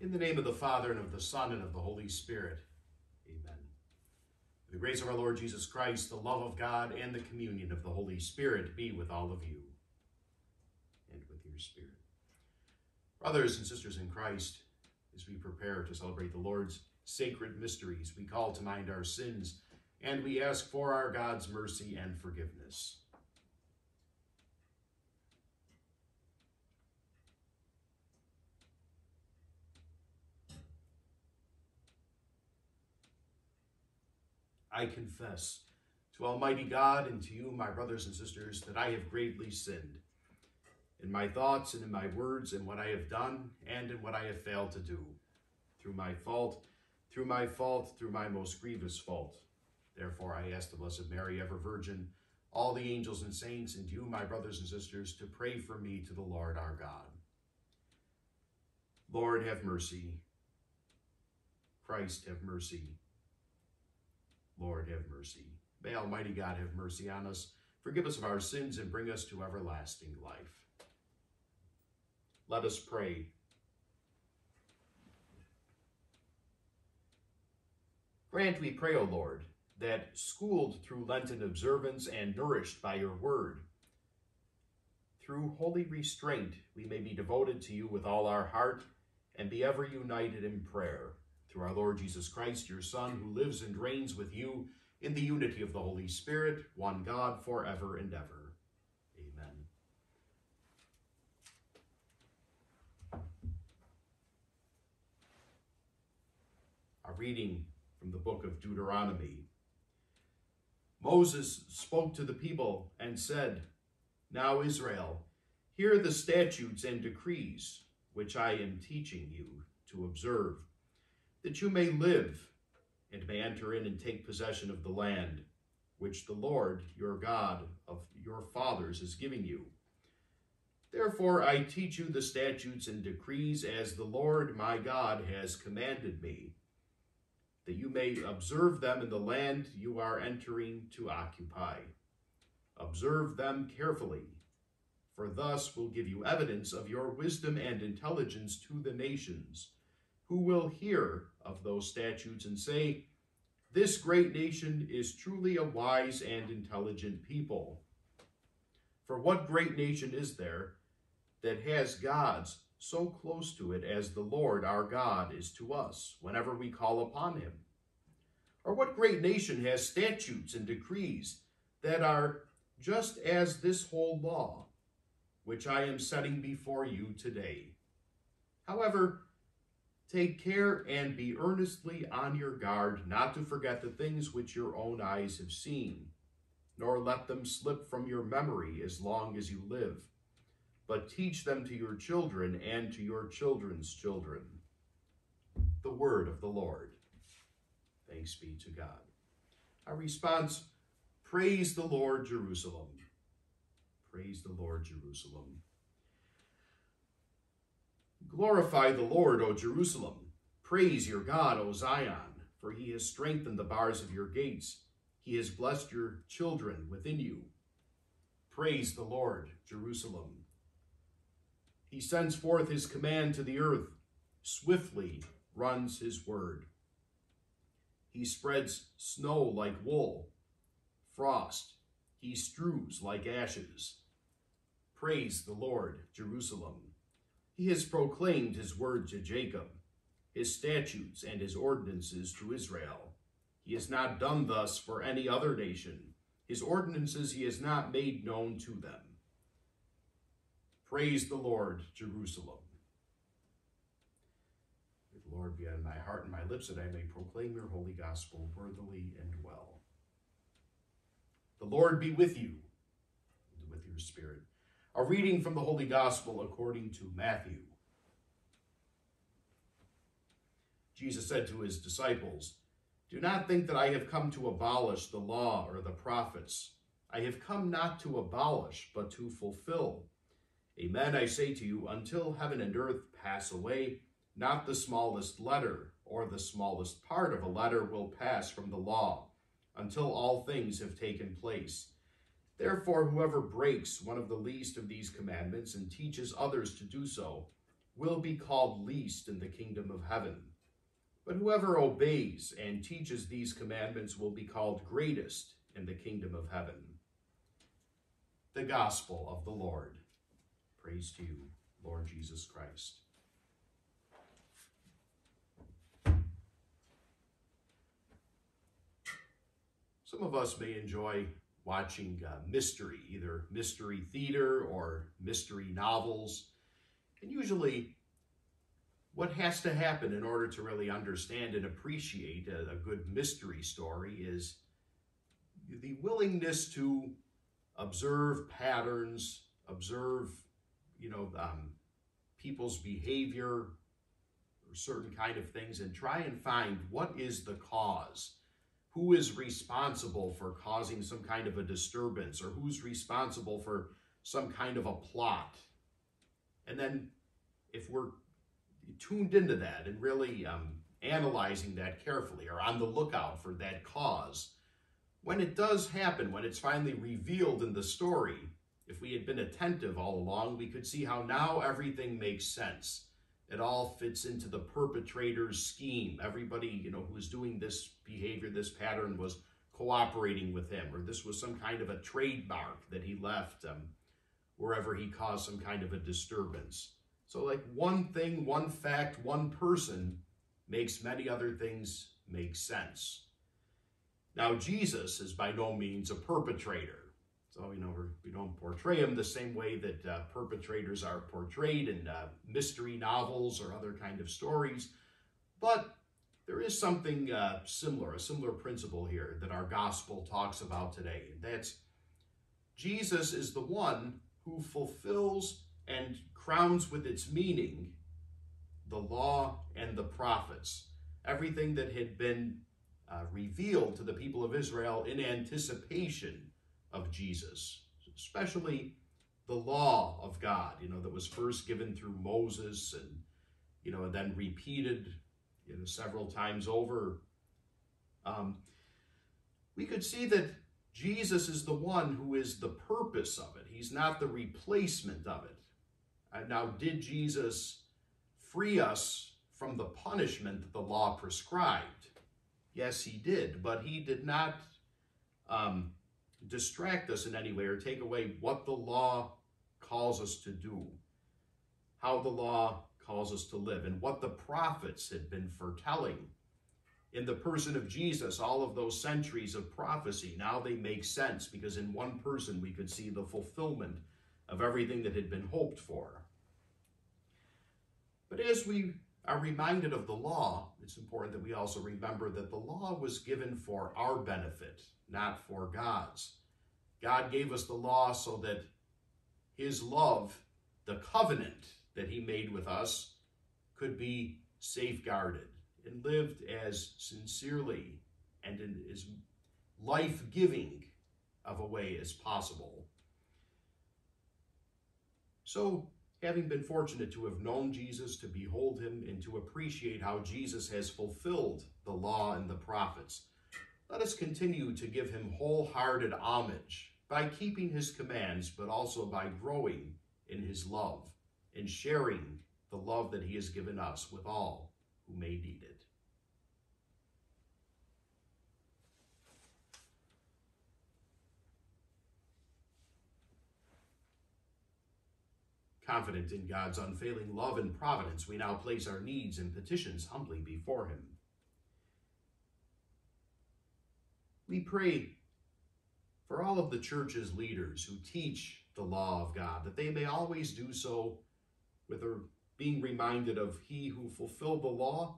In the name of the Father, and of the Son, and of the Holy Spirit. Amen. The grace of our Lord Jesus Christ, the love of God, and the communion of the Holy Spirit be with all of you and with your spirit. Brothers and sisters in Christ, as we prepare to celebrate the Lord's sacred mysteries, we call to mind our sins, and we ask for our God's mercy and forgiveness. I confess to Almighty God and to you, my brothers and sisters, that I have greatly sinned in my thoughts and in my words, and what I have done and in what I have failed to do, through my fault, through my fault, through my most grievous fault. Therefore, I ask the Blessed Mary, ever Virgin, all the angels and saints, and you, my brothers and sisters, to pray for me to the Lord our God. Lord, have mercy. Christ, have mercy. Lord, have mercy. May Almighty God have mercy on us, forgive us of our sins, and bring us to everlasting life. Let us pray. Grant, we pray, O Lord, that schooled through Lenten observance and nourished by your word, through holy restraint we may be devoted to you with all our heart and be ever united in prayer through our Lord Jesus Christ, your Son, who lives and reigns with you in the unity of the Holy Spirit, one God, forever and ever. Amen. A reading from the book of Deuteronomy. Moses spoke to the people and said, Now, Israel, hear the statutes and decrees which I am teaching you to observe that you may live and may enter in and take possession of the land which the Lord your God of your fathers is giving you. Therefore I teach you the statutes and decrees as the Lord my God has commanded me, that you may observe them in the land you are entering to occupy. Observe them carefully, for thus will give you evidence of your wisdom and intelligence to the nations who will hear of those statutes and say, This great nation is truly a wise and intelligent people. For what great nation is there that has gods so close to it as the Lord our God is to us whenever we call upon him? Or what great nation has statutes and decrees that are just as this whole law, which I am setting before you today? However, Take care and be earnestly on your guard not to forget the things which your own eyes have seen, nor let them slip from your memory as long as you live, but teach them to your children and to your children's children. The word of the Lord. Thanks be to God. Our response, praise the Lord, Jerusalem. Praise the Lord, Jerusalem. Glorify the Lord, O Jerusalem. Praise your God, O Zion, for he has strengthened the bars of your gates. He has blessed your children within you. Praise the Lord, Jerusalem. He sends forth his command to the earth. Swiftly runs his word. He spreads snow like wool, frost he strews like ashes. Praise the Lord, Jerusalem. He has proclaimed his word to Jacob, his statutes and his ordinances to Israel. He has not done thus for any other nation. His ordinances he has not made known to them. Praise the Lord, Jerusalem. May the Lord be on my heart and my lips, that I may proclaim your holy gospel worthily and well. The Lord be with you, and with your spirit. A reading from the Holy Gospel according to Matthew. Jesus said to his disciples, Do not think that I have come to abolish the law or the prophets. I have come not to abolish, but to fulfill. Amen, I say to you, until heaven and earth pass away, not the smallest letter or the smallest part of a letter will pass from the law, until all things have taken place. Therefore, whoever breaks one of the least of these commandments and teaches others to do so will be called least in the kingdom of heaven. But whoever obeys and teaches these commandments will be called greatest in the kingdom of heaven. The Gospel of the Lord. Praise to you, Lord Jesus Christ. Some of us may enjoy watching uh, mystery, either mystery theater or mystery novels. And usually, what has to happen in order to really understand and appreciate a, a good mystery story is the willingness to observe patterns, observe, you know, um, people's behavior or certain kind of things, and try and find what is the cause who is responsible for causing some kind of a disturbance or who's responsible for some kind of a plot. And then if we're tuned into that and really um, analyzing that carefully or on the lookout for that cause, when it does happen, when it's finally revealed in the story, if we had been attentive all along, we could see how now everything makes sense. It all fits into the perpetrator's scheme. Everybody, you know, who was doing this behavior, this pattern was cooperating with him, or this was some kind of a trademark that he left um, wherever he caused some kind of a disturbance. So like one thing, one fact, one person makes many other things make sense. Now, Jesus is by no means a perpetrator. So, you know, we don't portray him the same way that uh, perpetrators are portrayed in uh, mystery novels or other kind of stories. But there is something uh, similar, a similar principle here that our gospel talks about today. And that's Jesus is the one who fulfills and crowns with its meaning the law and the prophets. Everything that had been uh, revealed to the people of Israel in anticipation of Jesus, especially the law of God, you know, that was first given through Moses and, you know, and then repeated, you know, several times over. Um, we could see that Jesus is the one who is the purpose of it. He's not the replacement of it. Now, did Jesus free us from the punishment that the law prescribed? Yes, he did, but he did not um, distract us in any way or take away what the law calls us to do, how the law calls us to live, and what the prophets had been foretelling. In the person of Jesus, all of those centuries of prophecy, now they make sense because in one person we could see the fulfillment of everything that had been hoped for. But as we are reminded of the law, it's important that we also remember that the law was given for our benefit, not for God's. God gave us the law so that his love, the covenant that he made with us, could be safeguarded and lived as sincerely and in as life-giving of a way as possible. So, having been fortunate to have known Jesus, to behold him, and to appreciate how Jesus has fulfilled the law and the prophets, let us continue to give him wholehearted homage by keeping his commands, but also by growing in his love and sharing the love that he has given us with all who may need it. Confident in God's unfailing love and providence, we now place our needs and petitions humbly before him. We pray for all of the church's leaders who teach the law of God, that they may always do so with a, being reminded of he who fulfilled the law,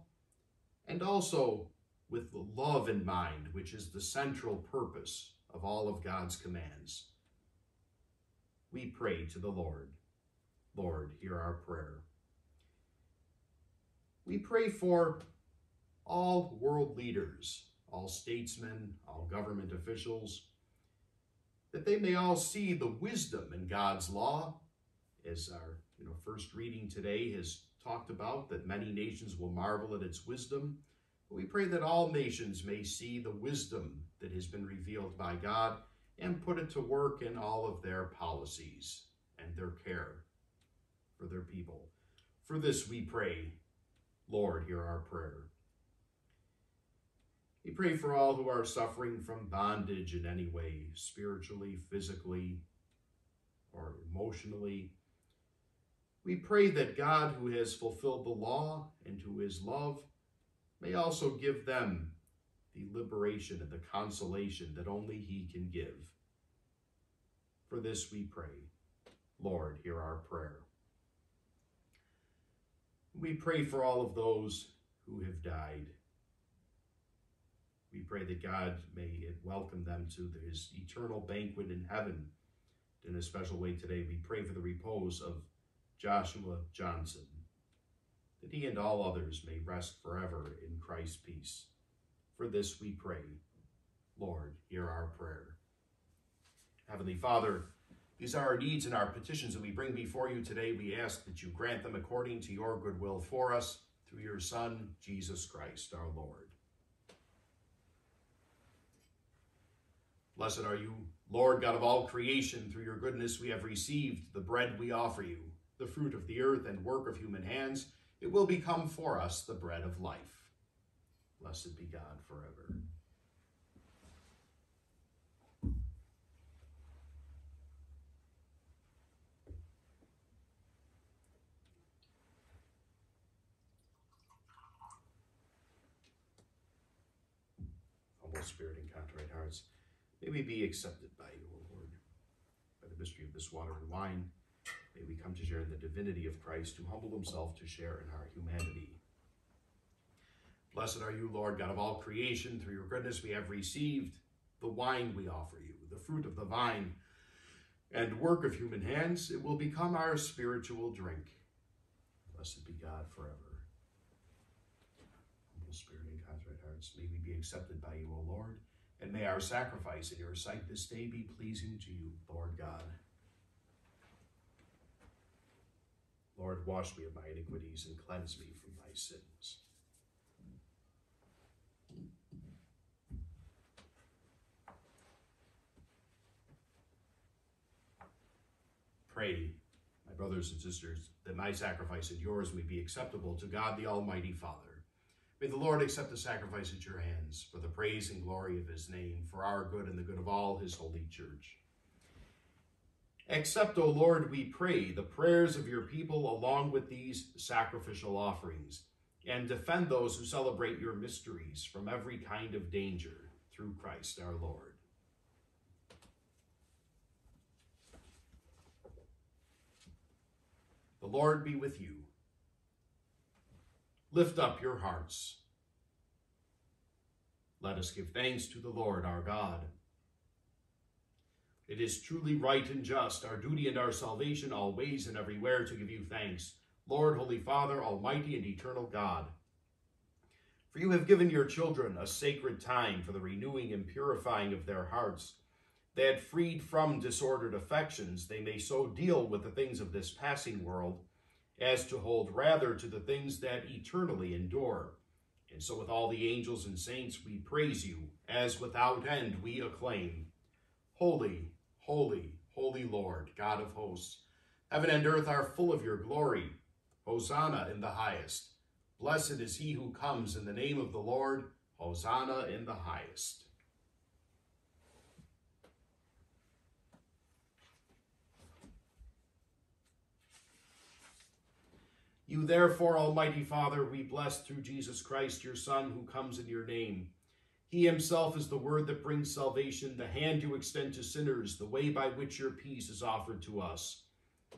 and also with the love in mind, which is the central purpose of all of God's commands. We pray to the Lord. Lord, hear our prayer. We pray for all world leaders, all statesmen, all government officials, that they may all see the wisdom in God's law, as our you know first reading today has talked about, that many nations will marvel at its wisdom. We pray that all nations may see the wisdom that has been revealed by God and put it to work in all of their policies and their care for their people. For this we pray. Lord, hear our prayer. We pray for all who are suffering from bondage in any way, spiritually, physically, or emotionally. We pray that God, who has fulfilled the law and who is love, may also give them the liberation and the consolation that only He can give. For this we pray. Lord, hear our prayer. We pray for all of those who have died we pray that God may welcome them to his eternal banquet in heaven. In a special way today, we pray for the repose of Joshua Johnson, that he and all others may rest forever in Christ's peace. For this we pray. Lord, hear our prayer. Heavenly Father, these are our needs and our petitions that we bring before you today. We ask that you grant them according to your good will for us through your Son, Jesus Christ, our Lord. Blessed are you, Lord God of all creation. Through your goodness we have received the bread we offer you, the fruit of the earth and work of human hands. It will become for us the bread of life. Blessed be God forever. Humble spirit and contrite hearts May we be accepted by you, O Lord. By the mystery of this water and wine, may we come to share in the divinity of Christ, who humbled himself to share in our humanity. Blessed are you, Lord, God of all creation. Through your goodness we have received the wine we offer you, the fruit of the vine, and work of human hands. It will become our spiritual drink. Blessed be God forever. Humble spirit and may we be accepted by you, O Lord and may our sacrifice in your sight this day be pleasing to you, Lord God. Lord, wash me of my iniquities and cleanse me from my sins. Pray, my brothers and sisters, that my sacrifice and yours may be acceptable to God the Almighty Father. May the Lord accept the sacrifice at your hands for the praise and glory of his name, for our good and the good of all his holy church. Accept, O Lord, we pray, the prayers of your people along with these sacrificial offerings, and defend those who celebrate your mysteries from every kind of danger through Christ our Lord. The Lord be with you. Lift up your hearts. Let us give thanks to the Lord our God. It is truly right and just, our duty and our salvation always and everywhere to give you thanks, Lord, Holy Father, Almighty and Eternal God. For you have given your children a sacred time for the renewing and purifying of their hearts, that freed from disordered affections, they may so deal with the things of this passing world as to hold rather to the things that eternally endure. And so with all the angels and saints we praise you, as without end we acclaim, Holy, holy, holy Lord, God of hosts, heaven and earth are full of your glory. Hosanna in the highest. Blessed is he who comes in the name of the Lord. Hosanna in the highest. You therefore, Almighty Father, we bless through Jesus Christ, your Son, who comes in your name. He himself is the word that brings salvation, the hand you extend to sinners, the way by which your peace is offered to us.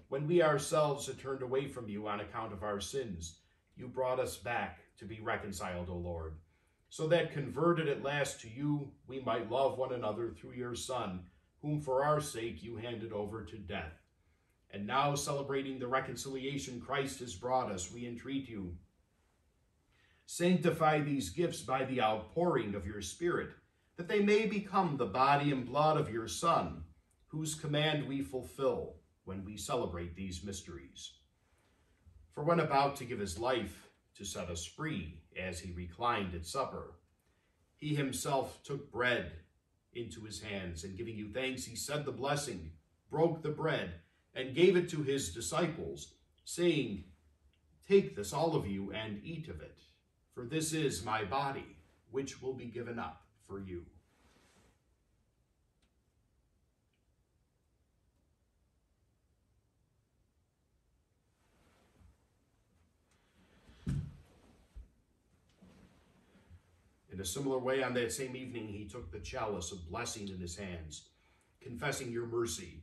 When we ourselves had turned away from you on account of our sins, you brought us back to be reconciled, O Lord, so that converted at last to you, we might love one another through your Son, whom for our sake you handed over to death and now celebrating the reconciliation Christ has brought us, we entreat you. Sanctify these gifts by the outpouring of your Spirit, that they may become the body and blood of your Son, whose command we fulfill when we celebrate these mysteries. For when about to give his life to set us free, as he reclined at supper, he himself took bread into his hands, and giving you thanks, he said the blessing, broke the bread, and gave it to his disciples, saying, Take this, all of you, and eat of it, for this is my body, which will be given up for you. In a similar way, on that same evening, he took the chalice of blessing in his hands, confessing your mercy,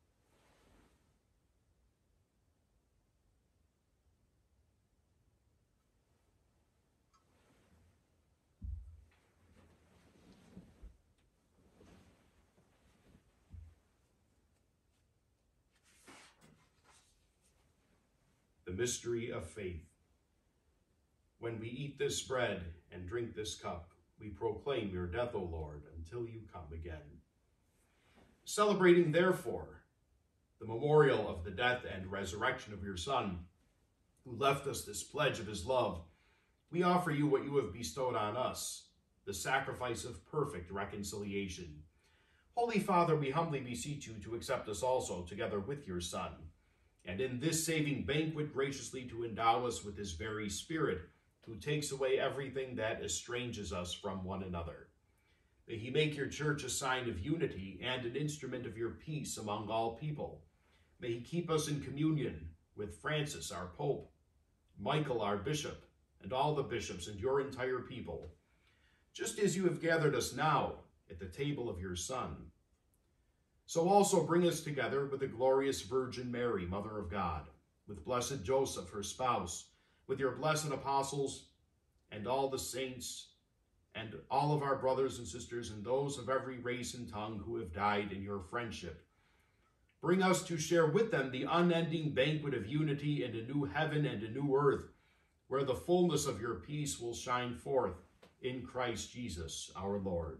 The mystery of faith. When we eat this bread and drink this cup, we proclaim your death, O Lord, until you come again. Celebrating, therefore, the memorial of the death and resurrection of your Son, who left us this pledge of his love, we offer you what you have bestowed on us, the sacrifice of perfect reconciliation. Holy Father, we humbly beseech you to accept us also together with your Son and in this saving banquet graciously to endow us with his very spirit, who takes away everything that estranges us from one another. May he make your church a sign of unity and an instrument of your peace among all people. May he keep us in communion with Francis, our Pope, Michael, our Bishop, and all the bishops and your entire people, just as you have gathered us now at the table of your Son so also bring us together with the glorious Virgin Mary, Mother of God, with blessed Joseph, her spouse, with your blessed apostles, and all the saints, and all of our brothers and sisters, and those of every race and tongue who have died in your friendship. Bring us to share with them the unending banquet of unity in a new heaven and a new earth, where the fullness of your peace will shine forth in Christ Jesus our Lord.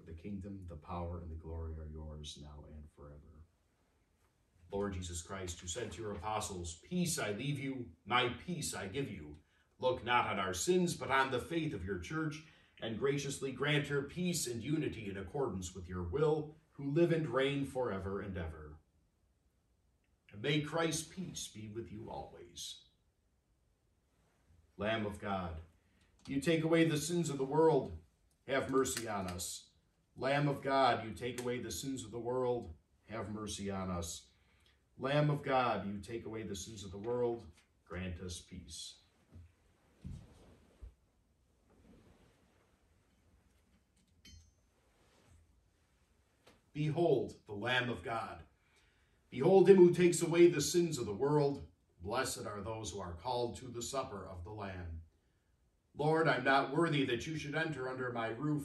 For the kingdom, the power, and the glory are yours now and forever. Lord Jesus Christ, who said to your apostles, Peace I leave you, my peace I give you. Look not on our sins, but on the faith of your church, and graciously grant her peace and unity in accordance with your will, who live and reign forever and ever. And may Christ's peace be with you always. Lamb of God, you take away the sins of the world, have mercy on us. Lamb of God, you take away the sins of the world, have mercy on us. Lamb of God, you take away the sins of the world, grant us peace. Behold the Lamb of God. Behold him who takes away the sins of the world. Blessed are those who are called to the supper of the Lamb. Lord, I'm not worthy that you should enter under my roof,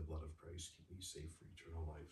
The blood of Christ, keep me safe for eternal life.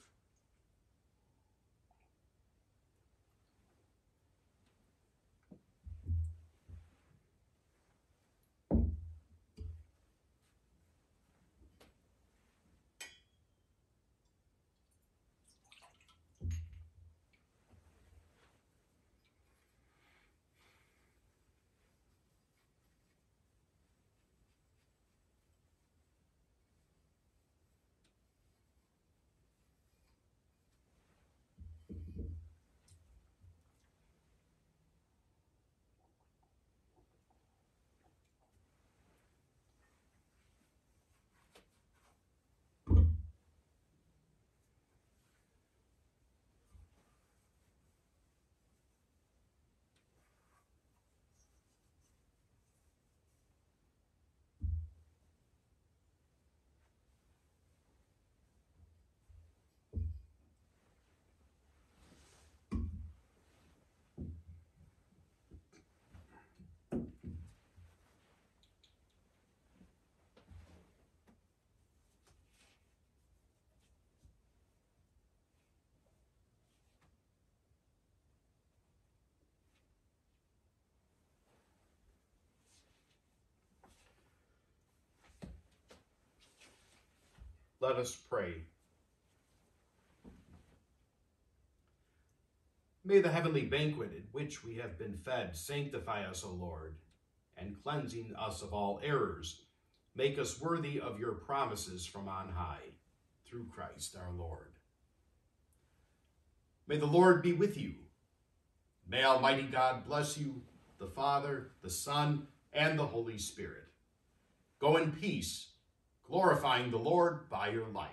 Let us pray. May the heavenly banquet at which we have been fed sanctify us, O Lord, and cleansing us of all errors, make us worthy of your promises from on high, through Christ our Lord. May the Lord be with you. May Almighty God bless you, the Father, the Son, and the Holy Spirit. Go in peace glorifying the Lord by your life.